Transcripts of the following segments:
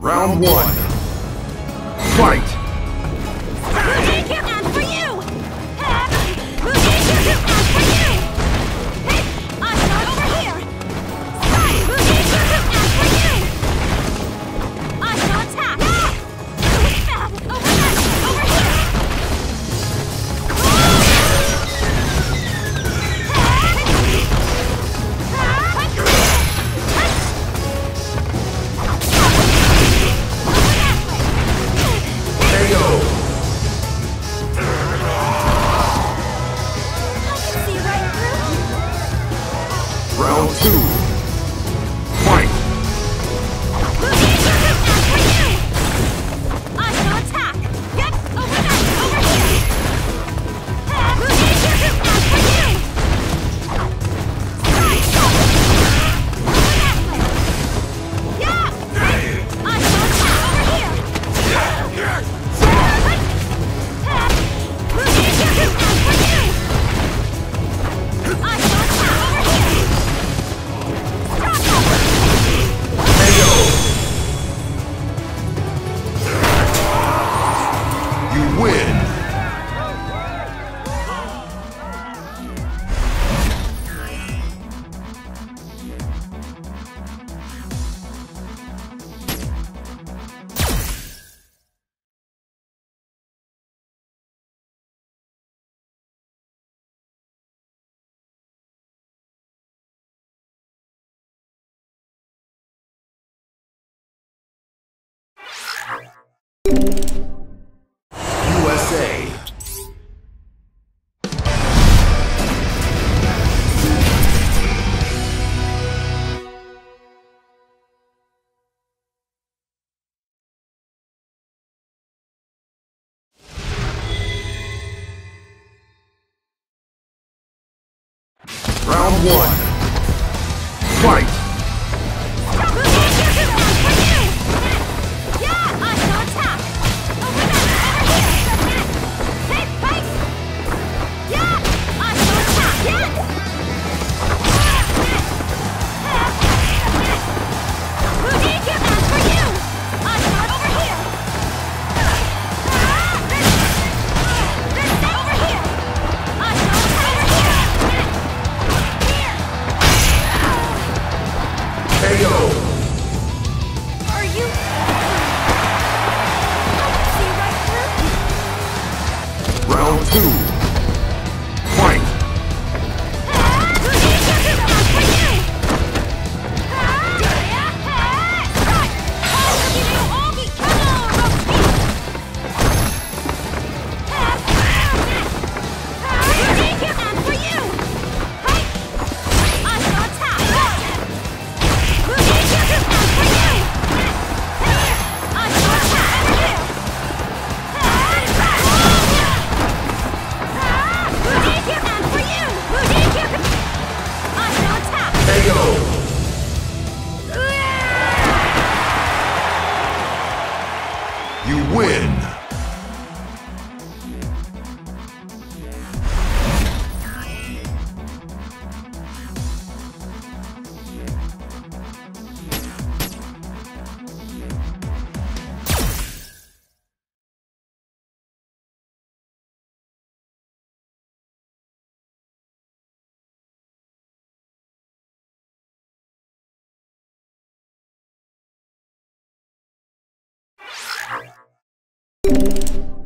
Round one. Fight! Two. Música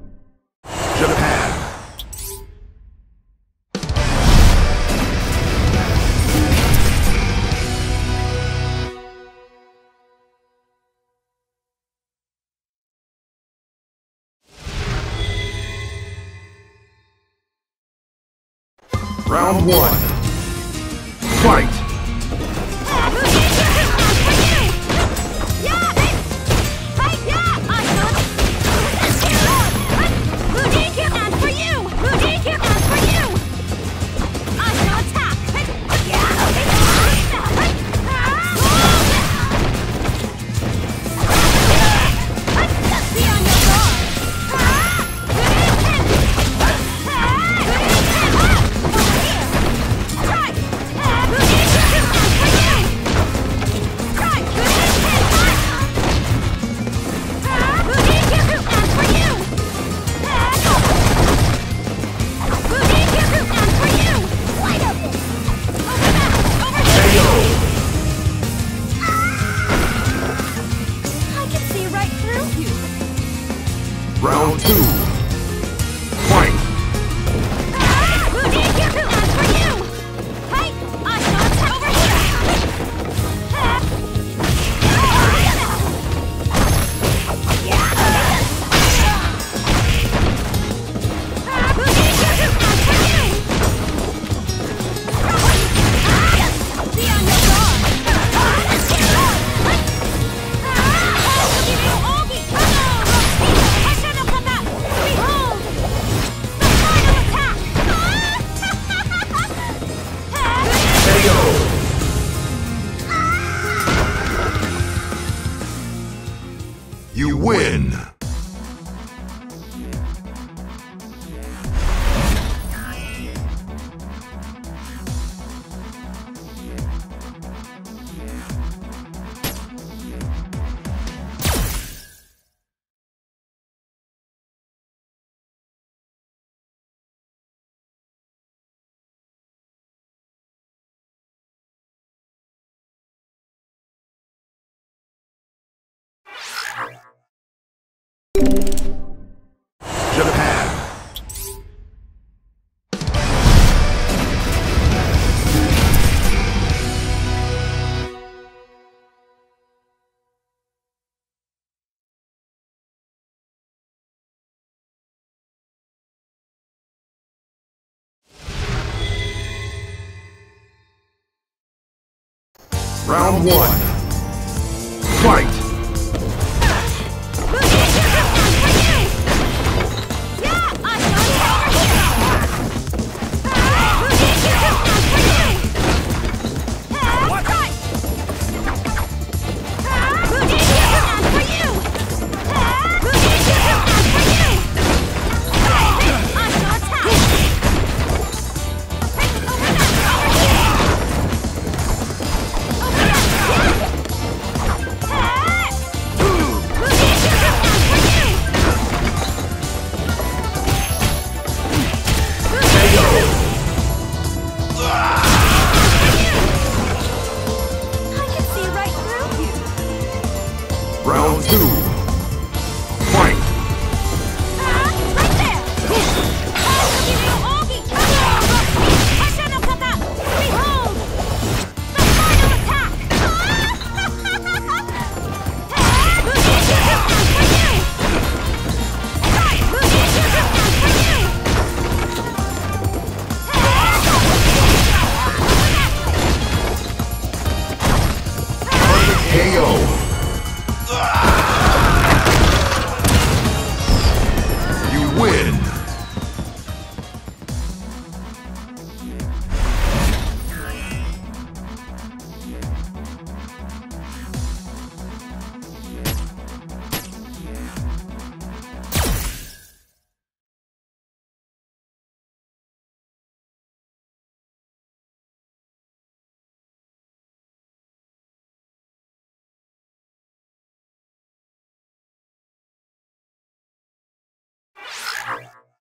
Round one.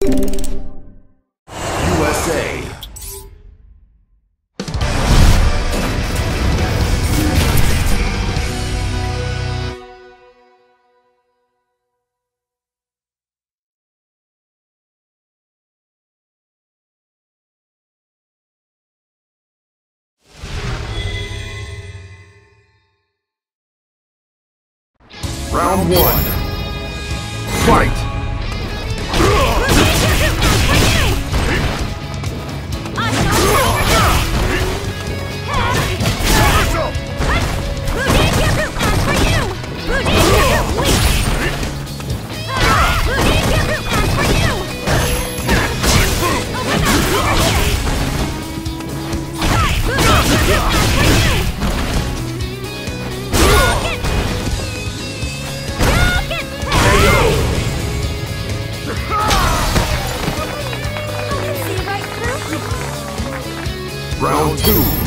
USA! Round one. Round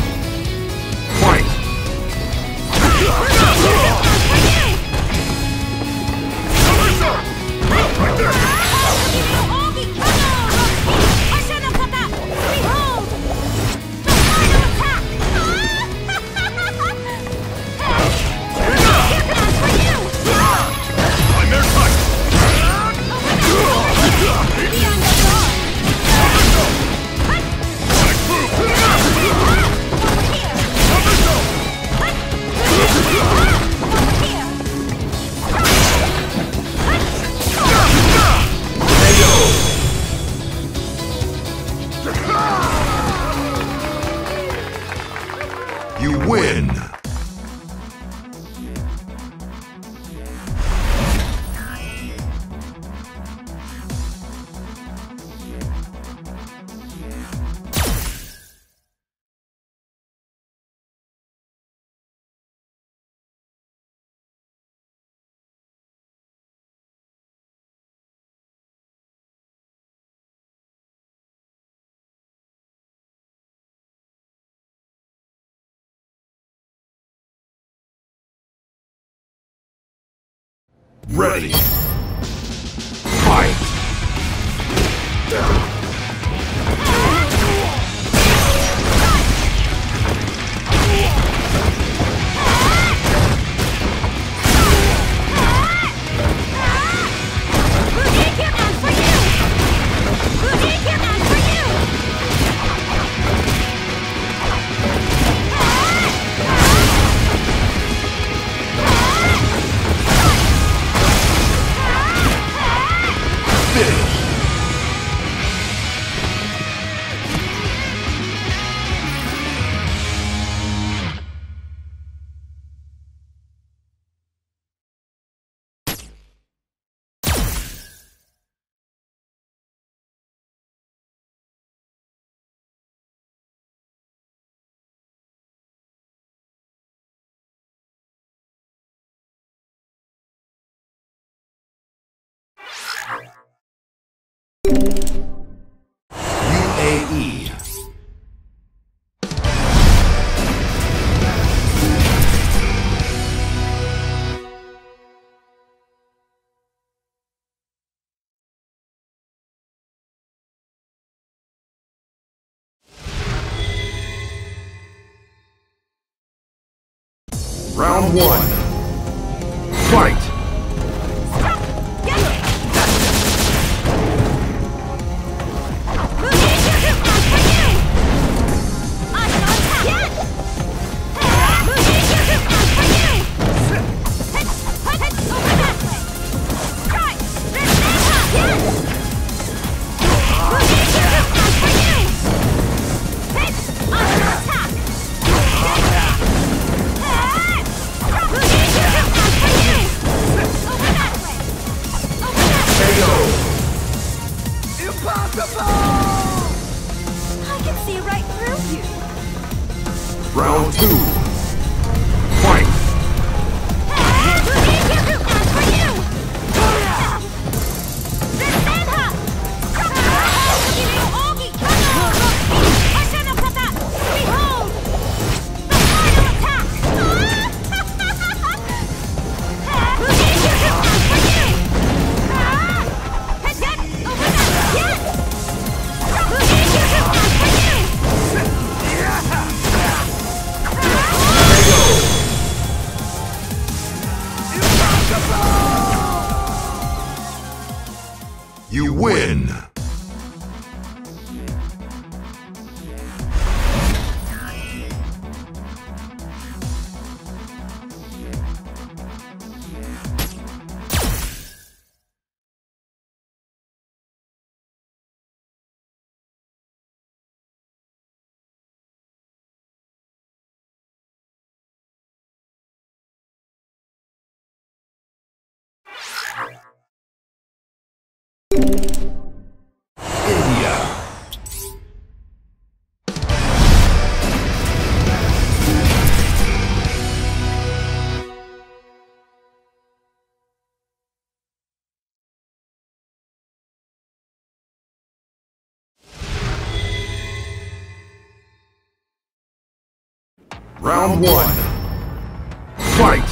You win. Ready. Fight. Round one. Fight.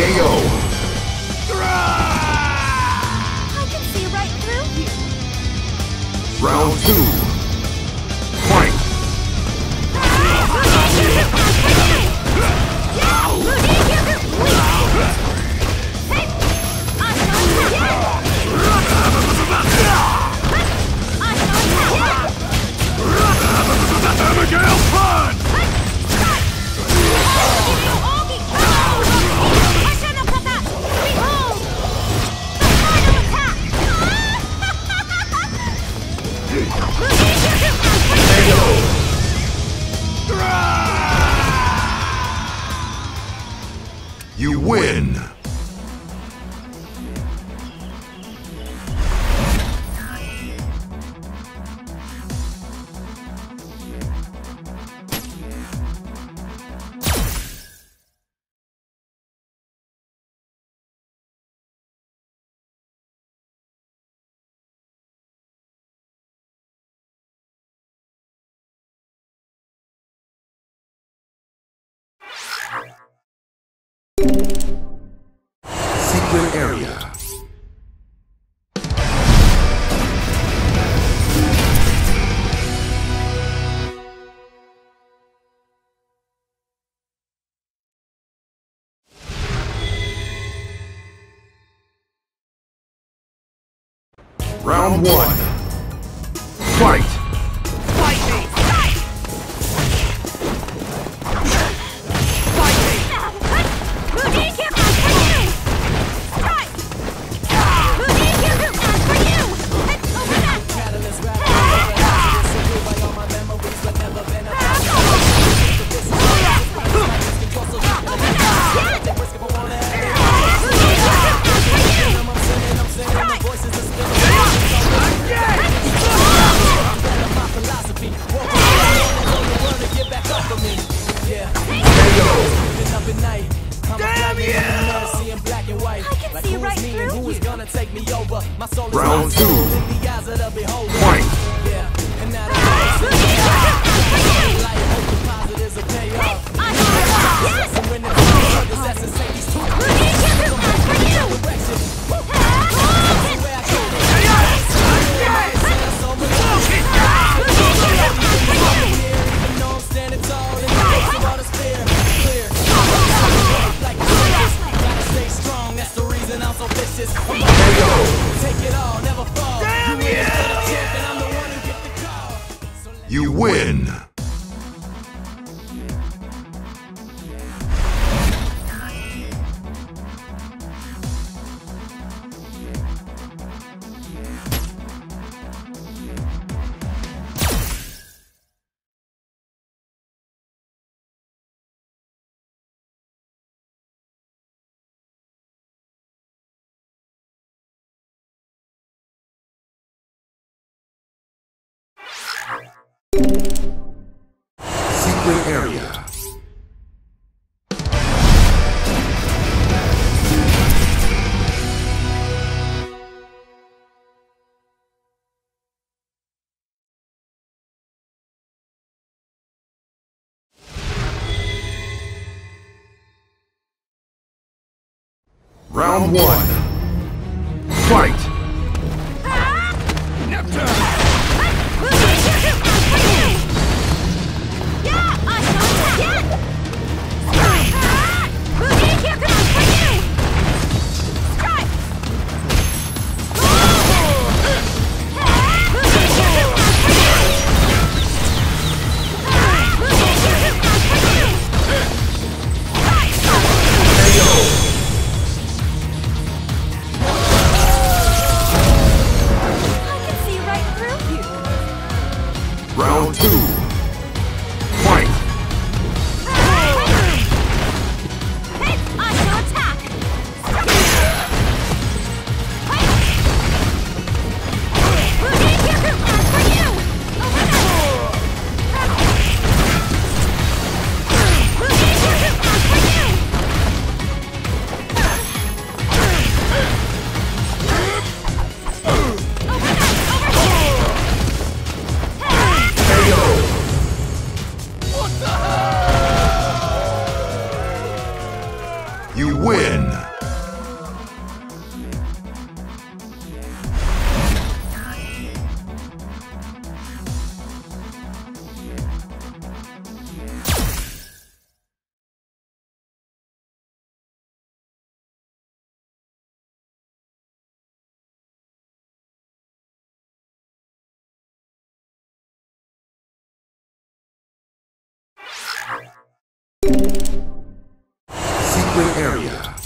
KO. Round two. urban area. Round one. Fight! Secret area.